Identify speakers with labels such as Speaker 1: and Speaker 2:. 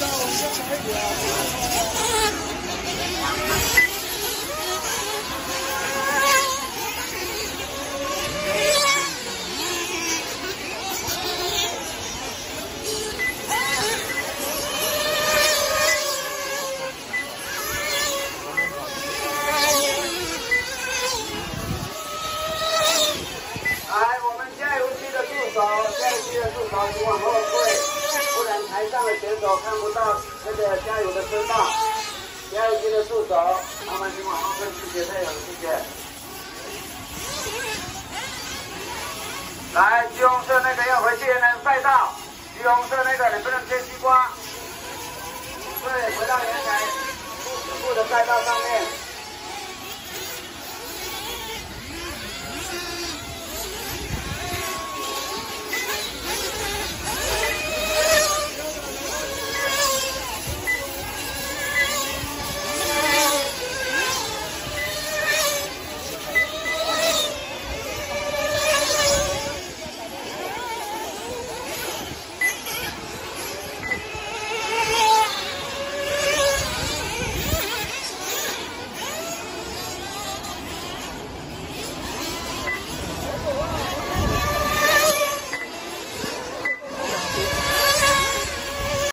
Speaker 1: 来，我们加油区的助手，加油区的助手，你往后。台上的选手看不到那个加油的声道。加油机的助手，麻烦请往后退，谢谢配合，谢谢。来，橘红色那个要回去的人赛道，橘红色那个你不能接西瓜。对，回到原来，副的赛道上面。